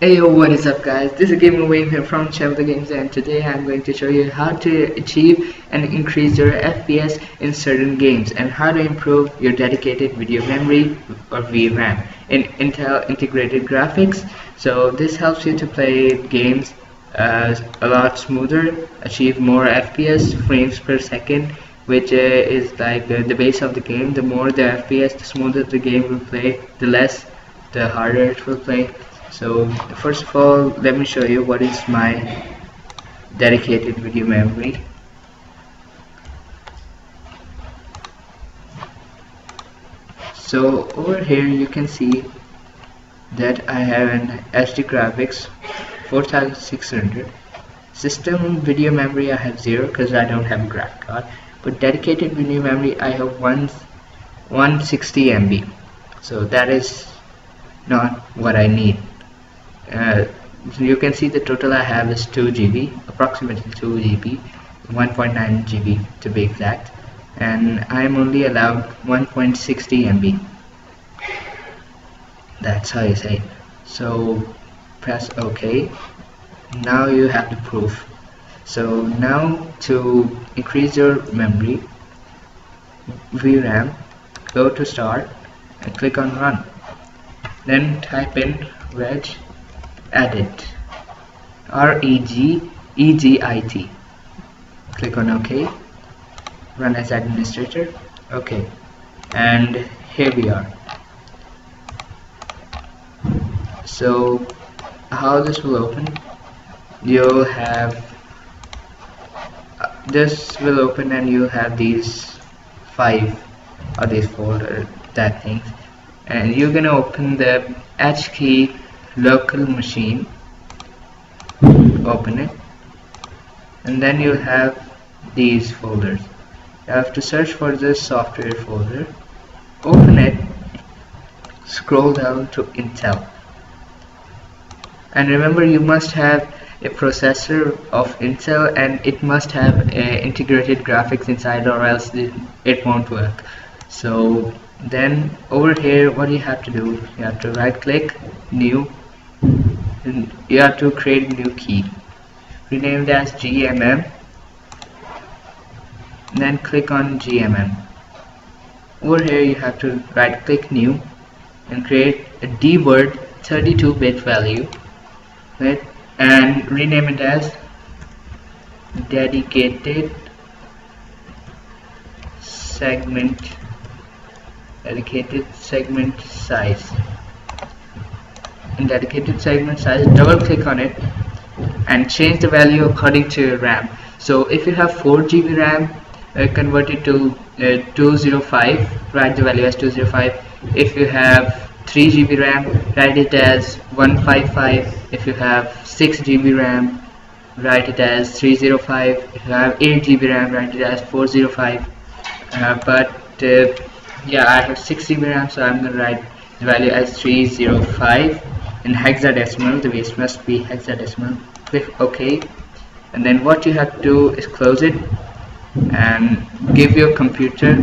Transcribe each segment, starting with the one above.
Hey yo, what is up guys? This is Gamer Wave here from Shelter Games and today I'm going to show you how to achieve and increase your FPS in certain games and how to improve your dedicated video memory or VRAM in Intel integrated graphics. So this helps you to play games uh, a lot smoother, achieve more FPS frames per second which uh, is like uh, the base of the game. The more the FPS, the smoother the game will play, the less, the harder it will play so first of all let me show you what is my dedicated video memory. So over here you can see that I have an HD graphics 4600 system video memory I have zero because I don't have a graphic card. But dedicated video memory I have one 160 MB so that is not what I need uh, you can see the total I have is 2 GB approximately 2 GB 1.9 GB to be exact. And I'm only allowed 1.60 MB that's how you say it. so press OK. Now you have the proof. So now to increase your memory VRAM go to start and click on run. Then type in reg edit R-E-G-E-D-I-T click on OK. Run as administrator. OK. And here we are. So how this will open? You'll have uh, this will open and you have these five or these folder uh, that things. And you're gonna open the H key local machine. Open it. And then you have these folders. You have to search for this software folder. Open it. Scroll down to Intel. And remember you must have a processor of Intel and it must have integrated graphics inside or else it won't work. So then over here what you have to do you have to right click new you have to create new key. Rename as GMM then click on GMM over here you have to right click new and create a dword 32-bit value right? And rename it as dedicated segment dedicated segment size in dedicated segment size double click on it and change the value according to your RAM. So if you have 4 GB RAM uh, convert it to uh, 205 write the value as 205 if you have 3 GB RAM write it as 155 if you have 6 GB RAM write it as 305 if you have 8 GB RAM write it as 405 uh, but uh, yeah I have 6 GB RAM so I'm gonna write the value as 305 in hexadecimal the base must be hexadecimal. Click OK. And then what you have to do is close it and give your computer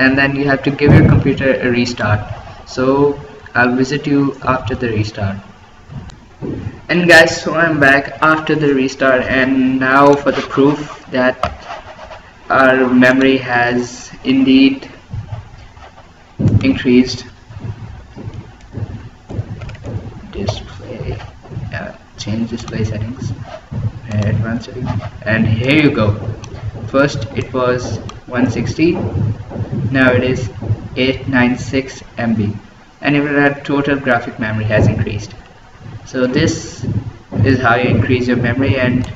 and then you have to give your computer a restart. So I'll visit you after the restart. And guys so I'm back after the restart and now for the proof that our memory has indeed increased display uh, change display settings advanced settings and here you go. First it was 160 now it is 896 MB and even our total graphic memory has increased. So this is how you increase your memory and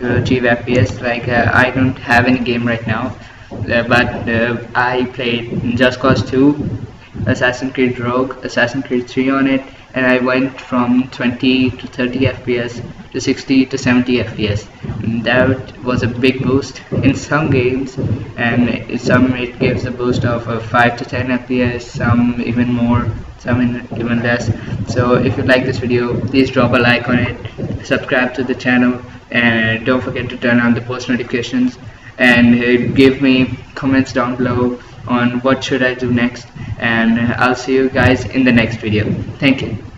you achieve FPS like uh, I don't have any game right now uh, but uh, I played Just Cause 2 Assassin's Creed Rogue Assassin's Creed 3 on it and I went from 20 to 30 FPS to 60 to 70 FPS and that was a big boost in some games and some it gives a boost of uh, 5 to 10 FPS some even more some even less. So if you like this video please drop a like on it subscribe to the channel and don't forget to turn on the post notifications and uh, give me comments down below on what should I do next and I'll see you guys in the next video. Thank you